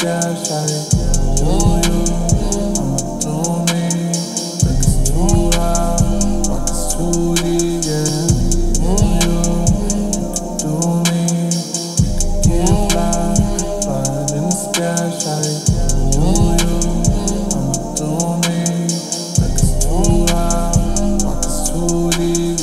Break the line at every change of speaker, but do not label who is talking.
guess you want me Like it's too loud Like it's too deep, yeah. you You me You can get fly Fly in you want me Like it's too loud Like it's too deep,